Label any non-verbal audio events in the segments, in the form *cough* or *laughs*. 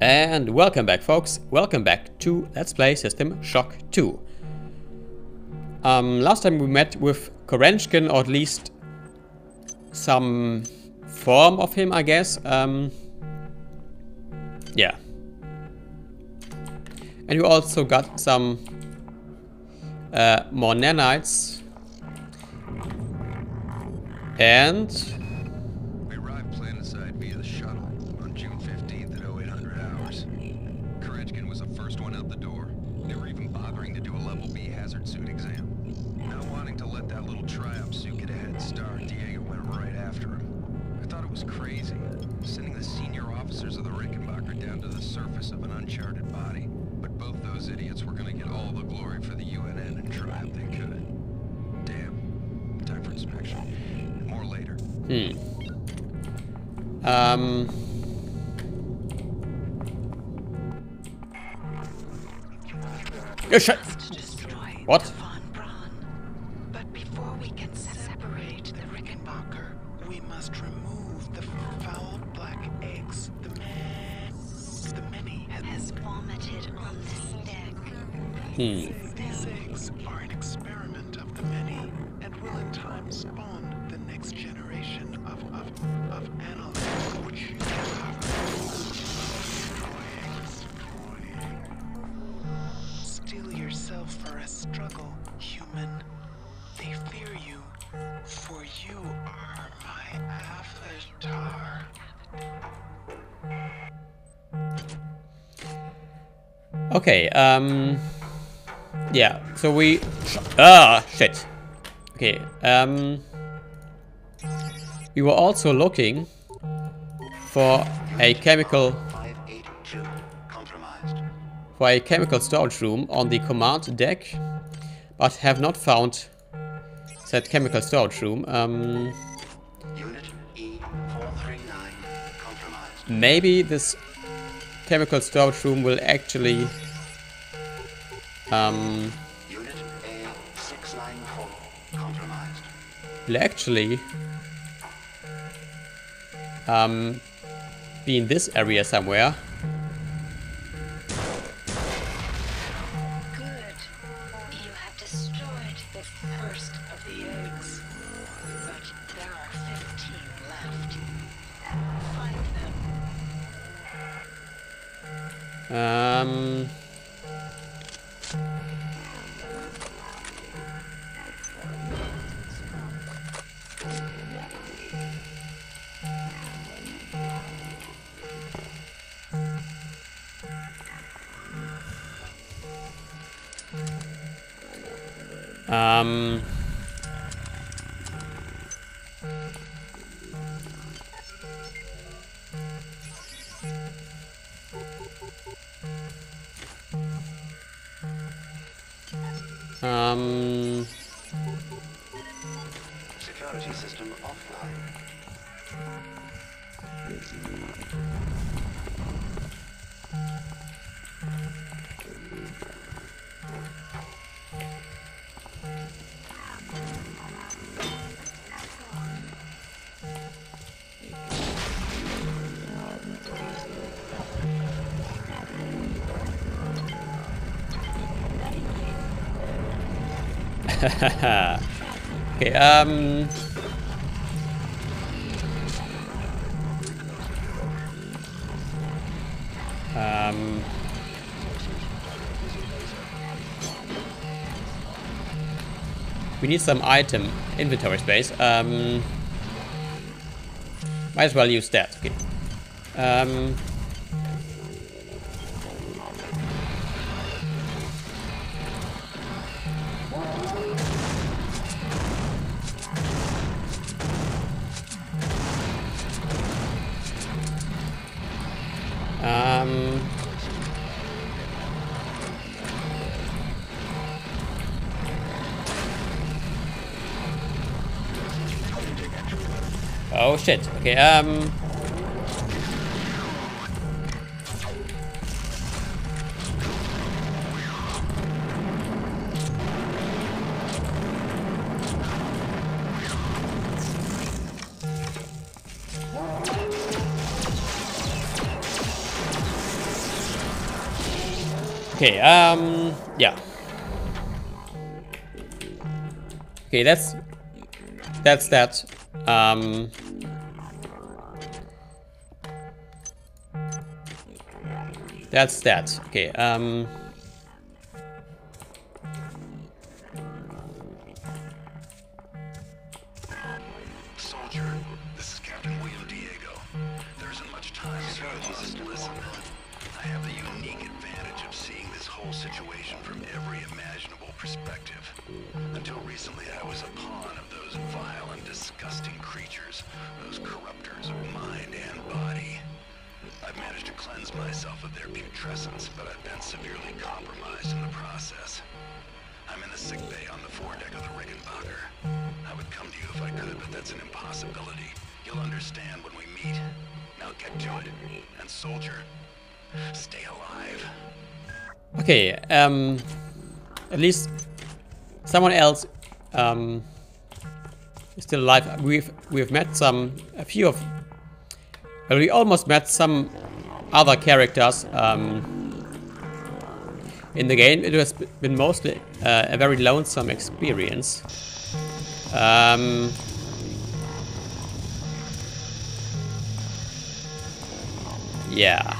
And welcome back folks, welcome back to Let's Play System Shock 2. Um, last time we met with Korenchkin, or at least some form of him, I guess. Um, yeah. And we also got some uh, more nanites. And first one out the door. They were even bothering to do a level B hazard suit exam. Not wanting to let that little triumph suit get a head start, Diego went right after him. I thought it was crazy, sending the senior officers of the Rickenbacker down to the surface of an uncharted body. But both those idiots were gonna get all the glory for the UNN and try if they could. Damn. Time for inspection. More later. Hmm. Um. Oh, shit. destroy What? the Von Braun. But before we can separate the Rickenbacker, we must remove the foul black eggs. The man, the many has vomited on this deck. Hmm. Okay, um... Yeah, so we... Ah, shit. Okay, um... We were also looking for a chemical... for a chemical storage room on the command deck, but have not found said chemical storage room. Um, Unit E439 compromised. maybe this chemical storage room will actually um, Unit A694 compromised. will actually um, be in this area somewhere. Good. Um, *laughs* okay, um... Um... We need some item inventory space. Um... Might as well use that. Okay. Um... shit. Okay, um. Okay, um, yeah. Okay, that's that's that. Um, that's that. Okay. Um, their putrescence, but I've been severely compromised in the process. I'm in the sick bay on the foredeck of the Rickenbacker. I would come to you if I could, but that's an impossibility. You'll understand when we meet. Now get to it. And soldier, stay alive. okay. Um, at least someone else um, is still alive. We've we've met some a few of. Well, we almost met some other characters um, in the game. It has been mostly uh, a very lonesome experience. Um, yeah.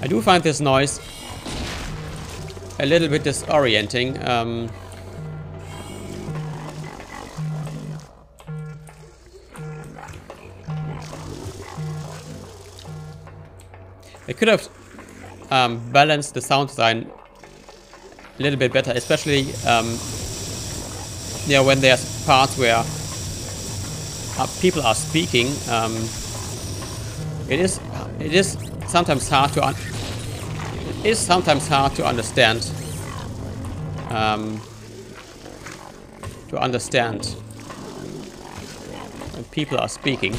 I do find this noise a little bit disorienting. Um, they could have um, balanced the sound design a little bit better, especially um, yeah, when there's parts where uh, people are speaking. Um, it is it is sometimes hard to is sometimes hard to understand um, to understand when people are speaking.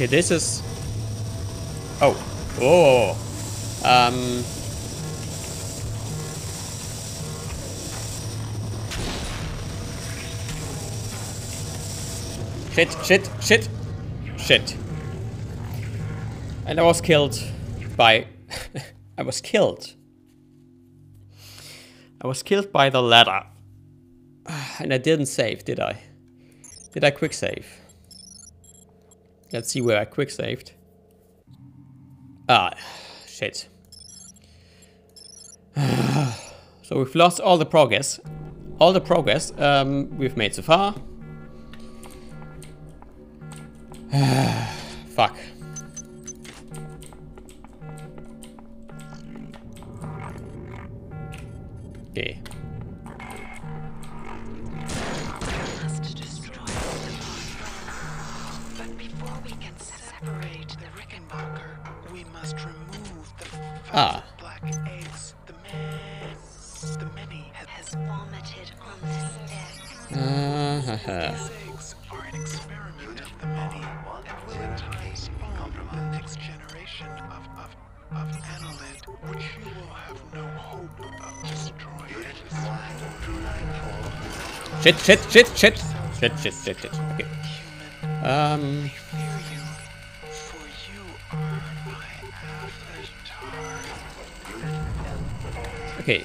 Okay, this is. Oh, oh. Um. Shit! Shit! Shit! Shit! And I was killed by. *laughs* I was killed. I was killed by the ladder. *sighs* And I didn't save, did I? Did I quick save? Let's see where I quick saved. Ah, shit. *sighs* so we've lost all the progress. All the progress um, we've made so far. *sighs* Fuck. Will in time spawn the next generation of, of, of Annelid, which you will have no hope of destroying. shit, shit, shit, shit. Shit, shit, shit, shit. Okay. Um, Fear you, for you are my avatar. okay.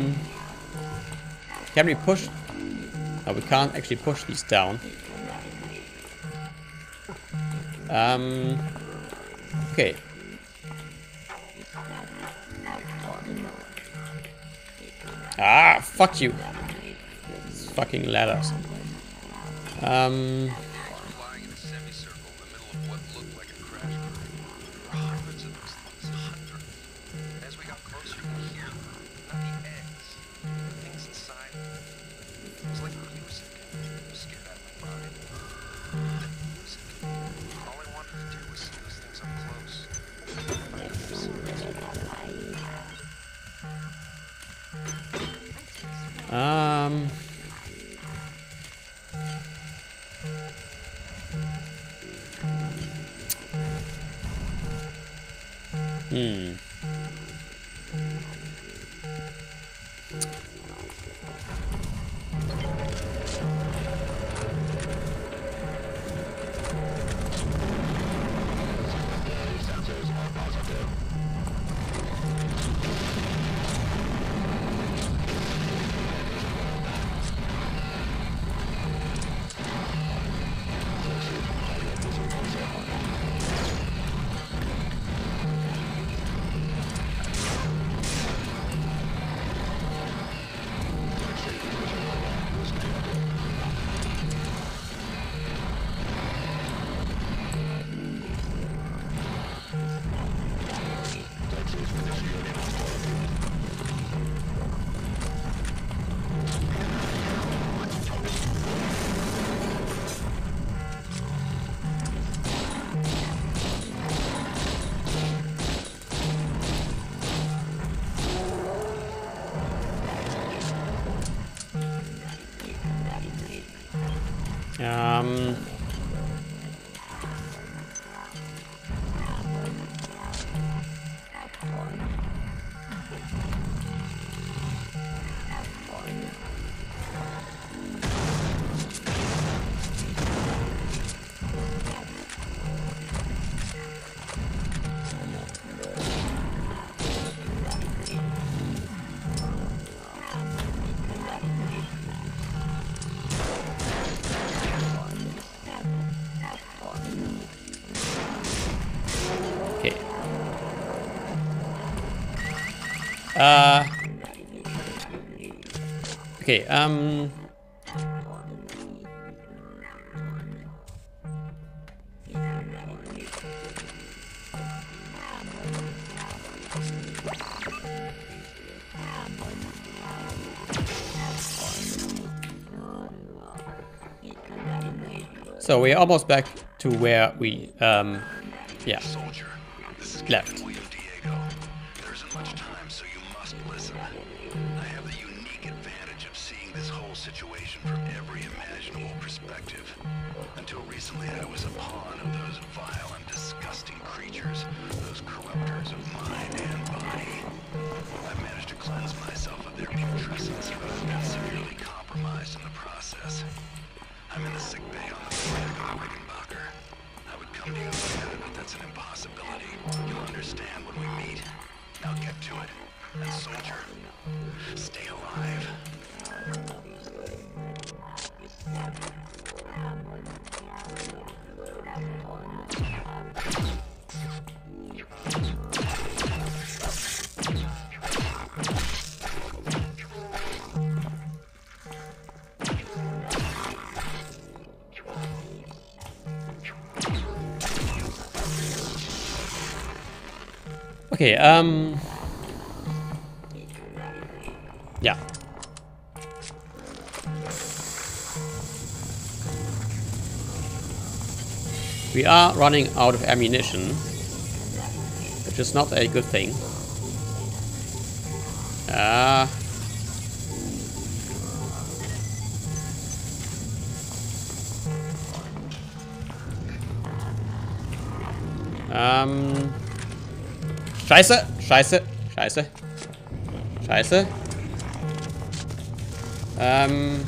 Can we push... No, we can't actually push these down. Um... Okay. Ah, fuck you. Fucking ladders. Um... Hmm. Okay. Uh. Okay, um. So we're almost back to where we, um, yeah, Soldier, this is Left. Time, so you must listen. I have the unique advantage of seeing this whole situation from every imaginable perspective. Until recently, I was a pawn of those vile and disgusting creatures, those corruptors of mind and body. I've managed to cleanse myself of their putrescence, but I've been severely compromised in the process. I'm in the sick bay on the deck of Rickenbacker. I would come to you later, but that's an impossibility. You'll understand when we meet. Now get to it. And soldier, stay alive. Okay, um... Yeah. We are running out of ammunition, which is not a good thing. Ah. Ähm. Scheiße, scheiße, scheiße. Scheiße. Ähm.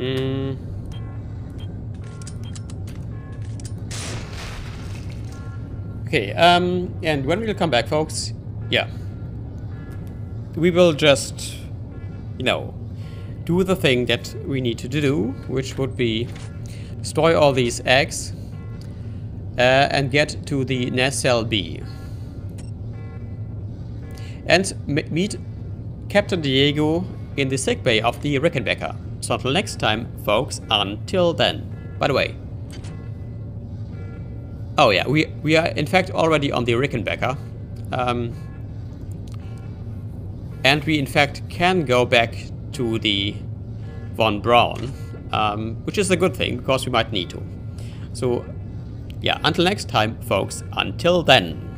Mm. Okay, um, and when we'll come back, folks, yeah, we will just, you know, do the thing that we need to do, which would be destroy all these eggs uh, and get to the nacelle B. And meet Captain Diego in the sickbay of the Rickenbacker. So until next time, folks, until then. By the way. Oh yeah, we, we are in fact already on the Rickenbacker. Um, and we in fact can go back to the Von Braun, um, which is a good thing because we might need to. So yeah, until next time, folks, until then.